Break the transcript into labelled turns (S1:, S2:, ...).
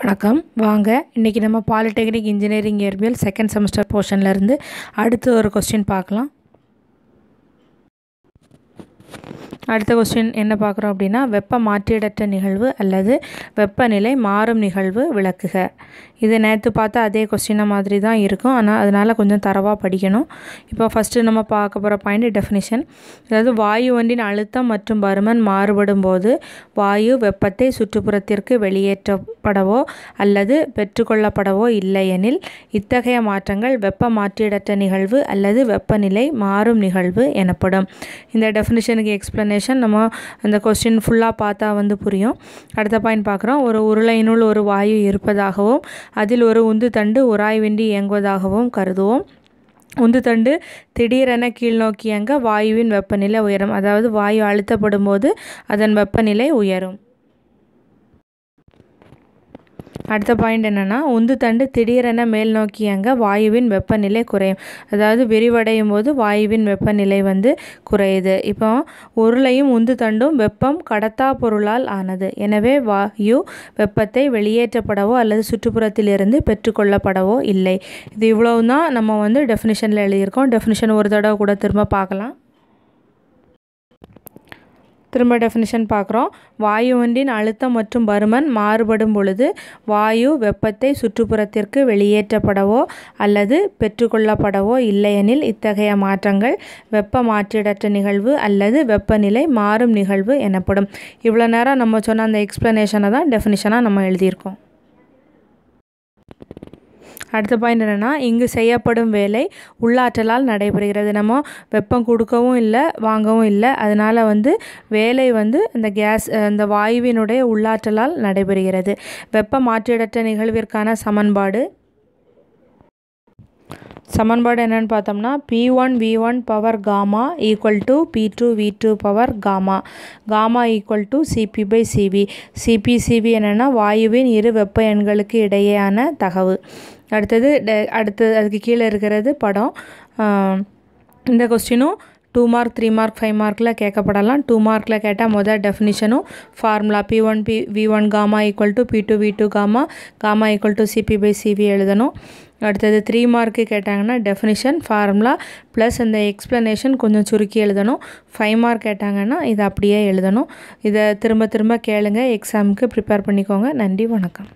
S1: வணக்கம். வாங்க இன்றைக்கி நம்ம பாலிடெக்னிக் இன்ஜினியரிங் இயற்பியல் செகண்ட் செமஸ்டர் போர்ஷன்லேருந்து அடுத்து ஒரு கொஸ்டின் பார்க்கலாம். அடுத்த கொஸ்டின் என்ன பார்க்குறோம் அப்படின்னா வெப்ப மாற்றீடற்ற நிகழ்வு அல்லது வெப்பநிலை மாறும் நிகழ்வு விளக்குக. இது நேற்று பார்த்தா அதே கொஸ்டினை மாதிரி தான் இருக்கும். ஆனால் அதனால் கொஞ்சம் தரவாக படிக்கணும். இப்போ ஃபஸ்ட்டு நம்ம பார்க்க போகிற பாயிண்ட் டெஃபினிஷன் அதாவது வாயு ஒன்றின் அழுத்தம் மற்றும் பருமன் மாறுபடும் போது வாயு வெப்பத்தை சுற்றுப்புறத்திற்கு வெளியேற்றப்படவோ அல்லது பெற்றுக்கொள்ளப்படவோ இல்லையெனில் இத்தகைய மாற்றங்கள் வெப்ப மாற்றீடற்ற நிகழ்வு அல்லது வெப்பநிலை மாறும் நிகழ்வு எனப்படும். இந்த டெஃபினிஷனுக்கு எக்ஸ்ப்ளனேஷன் நம்ம அந்த கொஸ்டின் ஃபுல்லாக பார்த்தா வந்து புரியும். அடுத்த பாயிண்ட் பார்க்குறோம். ஒரு உருளையினுள் ஒரு வாயு இருப்பதாகவும் அதில் ஒரு உந்து தண்டு உராய்வின்றி இயங்குவதாகவும் கருதுவோம். உந்து தண்டு திடீரென கீழ்நோக்கி இயங்க வாயுவின் வெப்பநிலை உயரும். அதாவது வாயு அழுத்தப்படும் போது அதன் வெப்பநிலை உயரும். அடுத்த பாயிண்ட் என்னென்னா உந்து தண்டு திடீரென மேல் நோக்கி அங்கே வாயுவின் வெப்பநிலை குறையும். அதாவது விரிவடையும் போது வாயுவின் வெப்பநிலை வந்து குறையுது. இப்போ உருளையும் உந்து தண்டும் வெப்பம் கடத்தா பொருளால் ஆனது. எனவே வாயு வெப்பத்தை வெளியேற்றப்படவோ அல்லது சுற்றுப்புறத்திலிருந்து பெற்றுக்கொள்ளப்படவோ இல்லை. இது இவ்வளவு தான் நம்ம வந்து டெஃபினிஷனில் எழுதியிருக்கோம். டெஃபினிஷன் ஒரு தடவை கூட திரும்ப பார்க்கலாம். திரும்ப டெஃபினிஷன் பார்க்குறோம். வாயு ஒன்றின் அழுத்தம் மற்றும் பருமன் மாறுபடும் பொழுது வாயு வெப்பத்தை சுற்றுப்புறத்திற்கு வெளியேற்றப்படவோ அல்லது பெற்றுக்கொள்ளப்படவோ இல்லையெனில் இத்தகைய மாற்றங்கள் வெப்ப மாற்றீடற்ற நிகழ்வு அல்லது வெப்பநிலை மாறும் நிகழ்வு எனப்படும். இவ்வளோ நேரம் நம்ம சொன்ன அந்த எக்ஸ்ப்ளனேஷனை தான் டெஃபினிஷனாக நம்ம எழுதியிருக்கோம். அடுத்த பாயிண்ட் என்னென்னா இங்கு செய்யப்படும் வேலை உள்ளாற்றலால் நடைபெறுகிறது. நம்ம வெப்பம் கொடுக்கவும் இல்லை வாங்கவும் இல்லை. அதனால் வந்து வேலை வந்து இந்த கேஸ் இந்த வாயுவினுடைய உள்ளாற்றலால் நடைபெறுகிறது. வெப்ப மாற்றிடற்ற நிகழ்விற்கான சமன்பாடு சமன்பாடு என்னென்னு பார்த்தோம்னா P one V one power gamma equal to P two V two power gamma gamma equal to CP by CV CP CV என்னென்னா வாயுவின் இரு வெப்ப எண்களுக்கு இடையேயான தகவு. அடுத்தது அடுத்து அதுக்கு கீழே இருக்கிறது படம். இந்த கொஸ்டினும் two mark three mark five மார்க்கில் கேட்கப்படலாம். டூ மார்க்கில் கேட்டால் மொதல் டெஃபினிஷனும் formula P one P V one gamma equal to P two V two gamma gamma equal to CP by CV எழுதணும். அடுத்தது த்ரீ மார்க்கு கேட்டாங்கன்னா டெஃபினிஷன் ஃபார்முலா ப்ளஸ் அந்த explanation கொஞ்சம் சுருக்கி எழுதணும். ஃபைவ் மார்க் கேட்டாங்கன்னா இதை அப்படியே எழுதணும். இதை திரும்ப திரும்ப கேளுங்க. எக்ஸாமுக்கு ப்ரிப்பேர் பண்ணிக்கோங்க. நன்றி வணக்கம்.